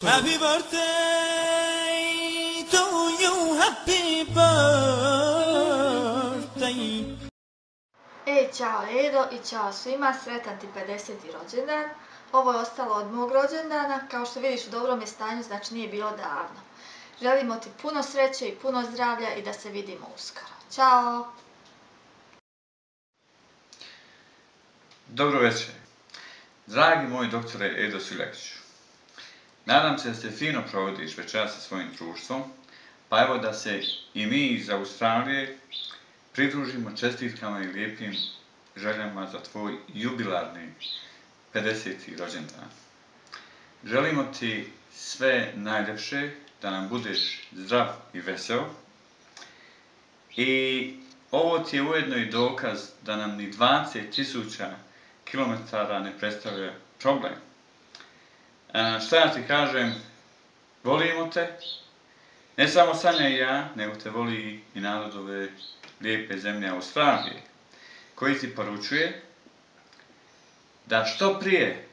Happy birthday to you, happy birthday. E, čao Edo i čao svima, sretan ti 50. rođendan. Ovo je ostalo od mog rođendana, kao što vidiš u dobrom je stanju, znači nije bilo davno. Želimo ti puno sreće i puno zdravlja i da se vidimo uskoro. Ćao! Dobro večer. Dragi moj doktore Edo Suljakiću, nadam se da se fino provodiš večera sa svojim društvom, pa evo da se i mi iz Australije pridružimo čestitkama i lijepim željama za tvoj jubilarni 50. rođendan. Želimo ti sve najljepše, da nam budeš zdrav i vesel. I ovo ti je ujedno i dokaz da nam ni 20.000 km ne predstavlja problem. A, šta ja ti kažem, volimo te, ne samo Sanja i ja, nego te voli i narod ove lijepe zemlje Australije, koji ti poručuje da što prije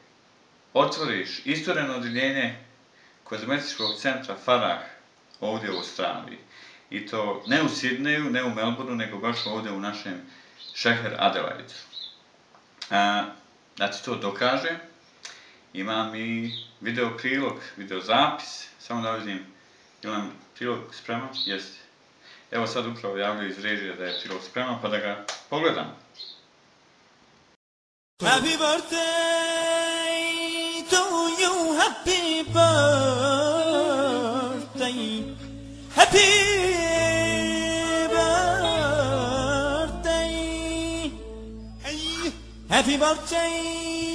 otvoriš istoreno odjeljenje kozmetičkog centra Farah ovdje u Australiji. I to ne u Sidneju, ne u Melbourneu, nego baš ovdje u našem Šeher Adelaidu. Da ti to dokaže, imam i video prilog, video zapis, samo da vidim, imam prilog spreman? Jeste. Evo sad upravo javljaju iz režije da je prilog spreman, pa da ga pogledam. Happy birthday to you, happy birthday. Happy birthday. Hey, happy birthday to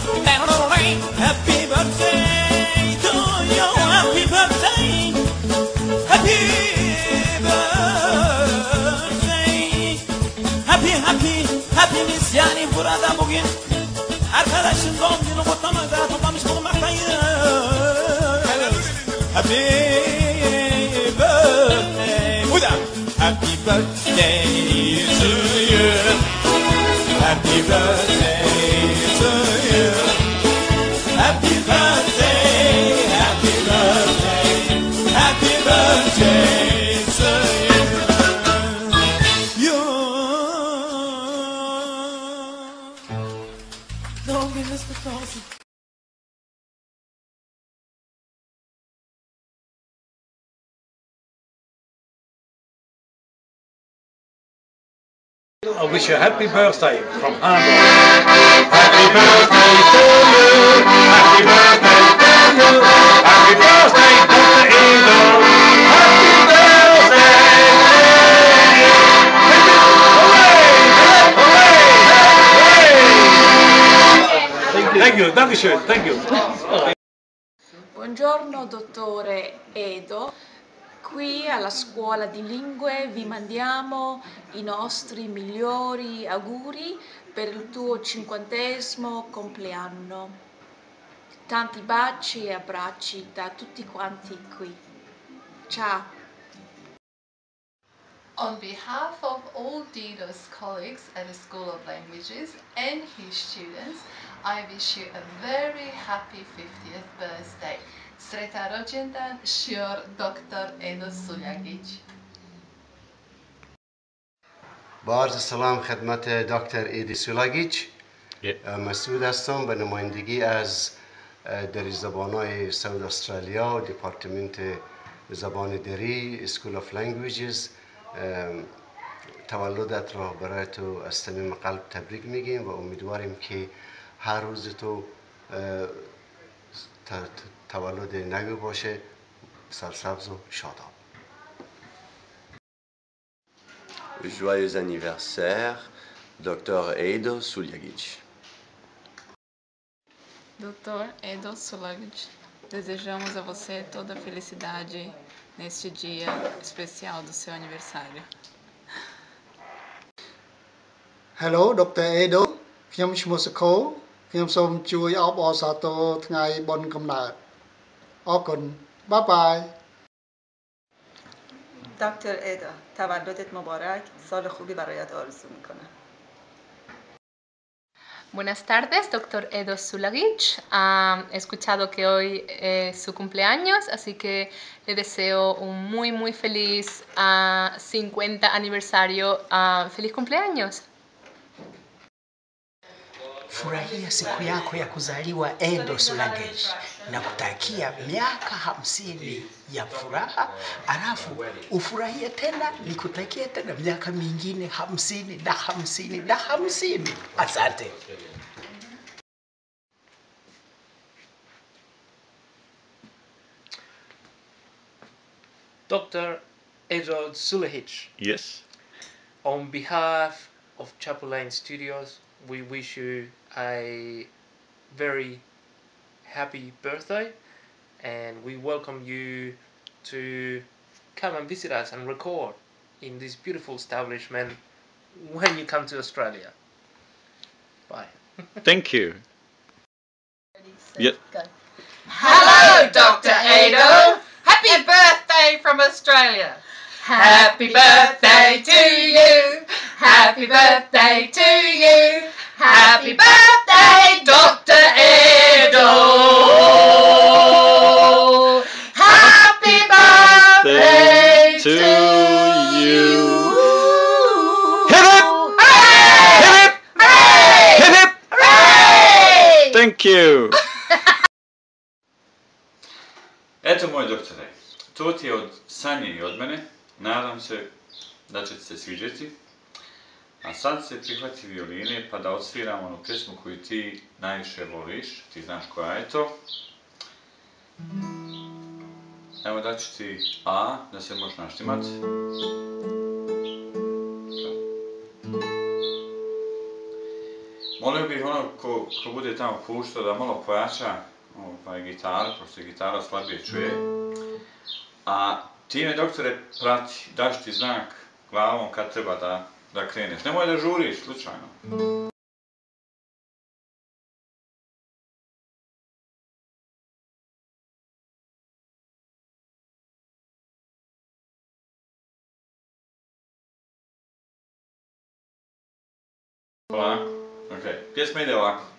hepimiz yani burada bugün arkadaşın doğum günü kutlamada toplamış bulunmaktayız. Happy birthday. Bu da Happy birthday to you. Happy birthday to you. Happy birthday, happy birthday, happy birthday I wish you a happy birthday from Hamburg. Happy birthday to you. Happy birthday to you. Happy birthday, Dr. Edo. Happy birthday. Hooray! Thank you, Dankeschön, thank you. Buongiorno dottore Edo, qui alla scuola di lingue vi mandiamo i nostri migliori auguri per il tuo cinquantesimo compleanno. Tanti baci e abbracci da tutti quanti qui. Ciao! On behalf of all Dido's colleagues at the School of Languages and his students, I wish you a very happy 50th birthday. Sretan rođendan, Šior Dr. Edo Suljagić. با سلام خدمت دکتر ایدی سولاگیچ مسعود هستم به نمایندگی از دری زبانهای ساود استرالیا و دیپارتمنت زبان دری اسکول آف لنگویجز تولدت را برای تو از صمیم قلب تبریک میگیم و امیدواریم که هر روز تو تولد نوی باشه سرسبز و شاداب Joyeux anniversaire, Dr. Eido Suljagic. Doutor Edo Sulagic, desejamos a você toda a felicidade neste dia especial do seu aniversário. Hello Dr. Edo ខ្ញុំឈ្មោះសកូ ខ្ញុំសូមជួយអបអរសាទរថ្ងៃបុណ្យកំណើត Orkun. Bye bye. دکتر ادا تولدت مبارک سال خوبی برایت آرزو میکنم Buenas tardes, doctor Edo Sulagich. Um, he escuchado que hoy eh, es su cumpleaños, así que le deseo un muy, muy feliz ah, uh, 50 aniversario. Uh, feliz cumpleaños. Furahia siku yako ya kuzaliwa Endo Sulagesh na kutakia miaka hamsini ya furaha, alafu ufurahie tena, nikutakie tena miaka mingine hamsini na hamsini na hamsini. Asante. Dr. Edward Sulehich, Yes. on behalf of Chapel Studios, we wish you a very happy birthday and we welcome you to come and visit us and record in this beautiful establishment when you come to Australia. Bye. Thank you. Yeah. Hello, Dr. Ado. Happy birthday from Australia. Happy birthday to you. Happy birthday to you. Happy birthday, Dr. Edo. Happy birthday to you. Hip hip! Hip hip! Hip Thank you. Eto moj doktore, to ti je od Sanje i od mene. Nadam se da će ti se sviđati. A sad se prihvati violine pa da odsviramo onu pjesmu koju ti najviše voliš. Ti znaš koja je to. Evo da ću ti A, da se možeš naštimat. Molio bih ono ko, ko bude tamo puštao da malo pojača ovaj, gitaru, pošto gitara slabije čuje. A ti me, doktore, prati, daš ti znak glavom kad treba da, da kreneš. Nemoj da žuriš, slučajno. Polako, okej. Pjesma ide ovako.